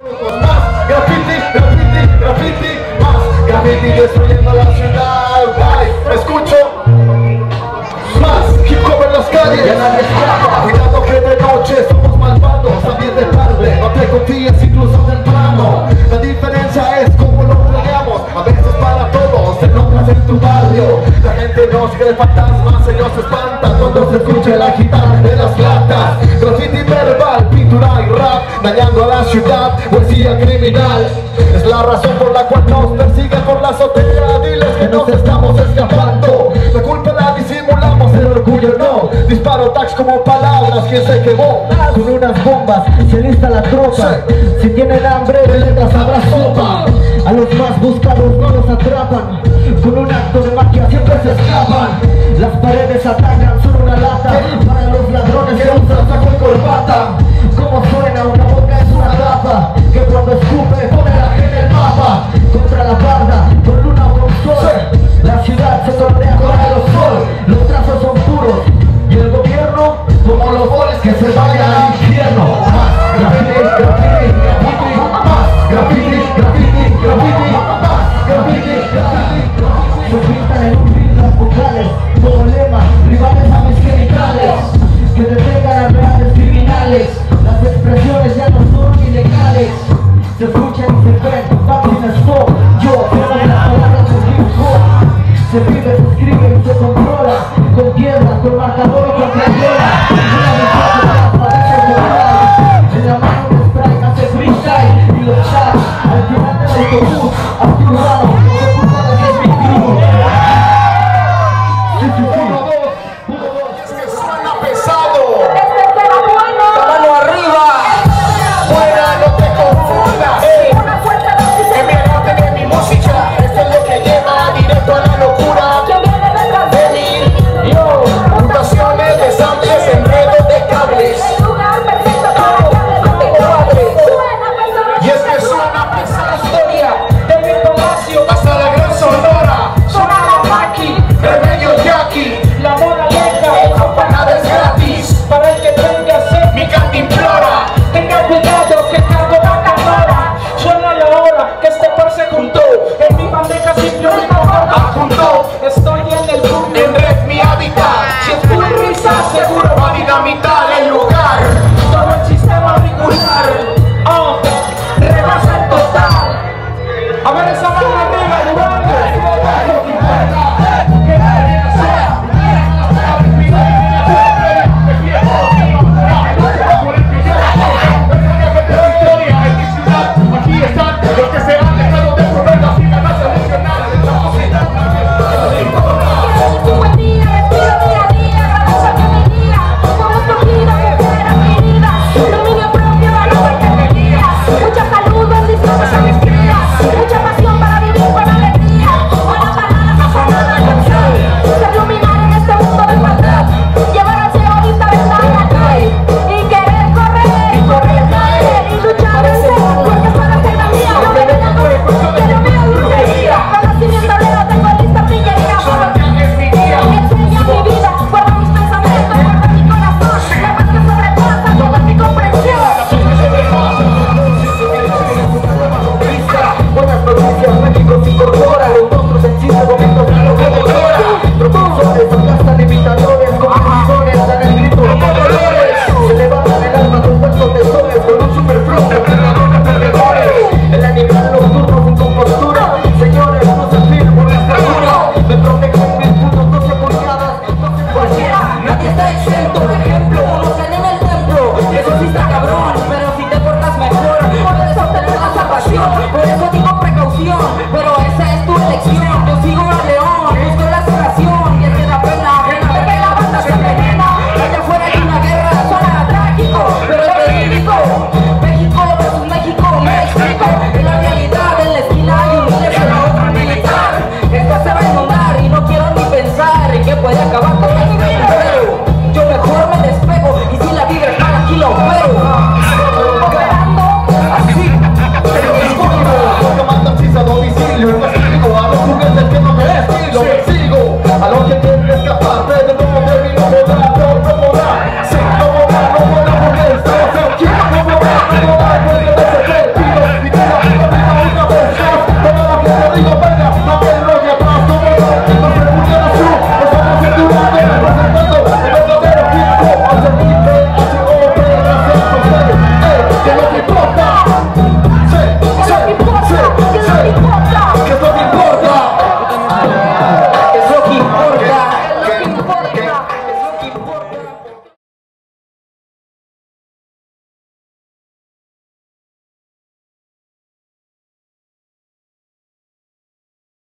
Más graffiti, graffiti, graffiti, más graffiti destruyendo la ciudad. Bye. Escucho más hip hop en las calles. Ya nadie escapa. Cuidado que de noche somos malvados, también de tarde. No te confíes incluso plano. La diferencia es cómo nos planeamos. A veces para todos te nombras en tu barrio. La gente nos quiere faltar. Disparo tags como palabras, quien se quemó. Con unas bombas se lista la tropa. Si tienen hambre de letras habrá sopa. A los más buscados no los atrapan. Con un acto de magia siempre se escapan. Las paredes atacan, son una Porque você Thank you. rojo, rojo, Okay.